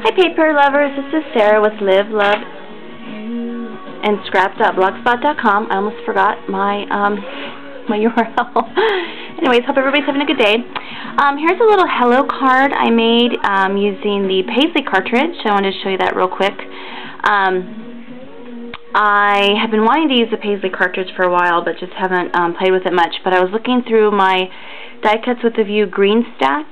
Hi paper lovers, this is Sarah with Live, Love, and Scrap.blogspot.com. I almost forgot my um, my URL. Anyways, hope everybody's having a good day. Um, here's a little hello card I made um, using the Paisley cartridge. I wanted to show you that real quick. Um, I have been wanting to use the Paisley cartridge for a while, but just haven't um, played with it much. But I was looking through my Die Cuts with a View green stack,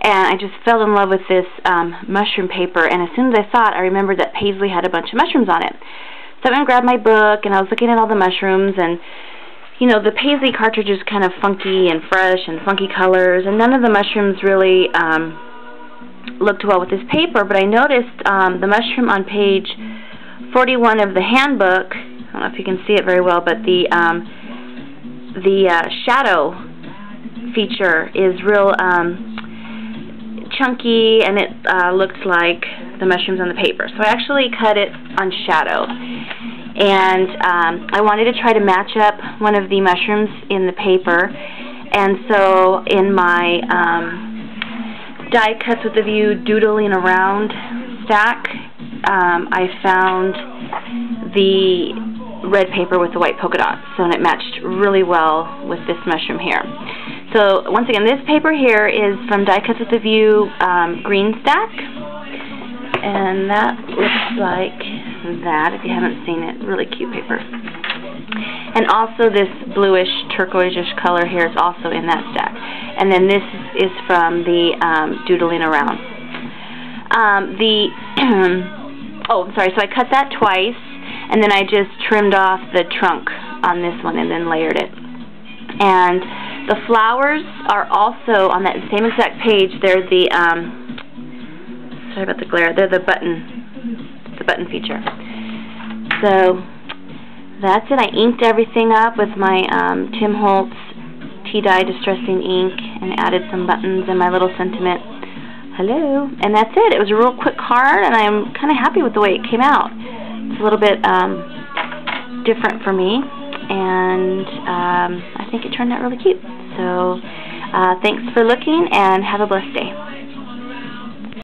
and I just fell in love with this um, mushroom paper. And as soon as I saw it, I remembered that Paisley had a bunch of mushrooms on it. So I went and grabbed my book, and I was looking at all the mushrooms, and you know, the Paisley cartridge is kind of funky and fresh and funky colors, and none of the mushrooms really um, looked well with this paper, but I noticed um, the mushroom on page 41 of the handbook, I don't know if you can see it very well, but the, um, the uh, shadow feature is real um, chunky, and it uh, looked like the mushrooms on the paper. So I actually cut it on shadow. And um, I wanted to try to match up one of the mushrooms in the paper. And so in my um, die cuts with the view doodling around stack um, I found the red paper with the white polka dots. So and it matched really well with this mushroom here so once again this paper here is from die cuts with the view um, green stack and that looks like that if you haven't seen it. Really cute paper. And also this bluish turquoise-ish color here is also in that stack. And then this is from the um, Doodling Around. Um, the, oh, sorry, so I cut that twice, and then I just trimmed off the trunk on this one and then layered it. And the flowers are also on that same exact page. They're the, um, sorry about the glare, they're the button the button feature. So that's it. I inked everything up with my um, Tim Holtz Tea-Dye Distressing Ink and added some buttons and my little sentiment. Hello. And that's it. It was a real quick card and I'm kind of happy with the way it came out. It's a little bit um, different for me and um, I think it turned out really cute. So uh, thanks for looking and have a blessed day.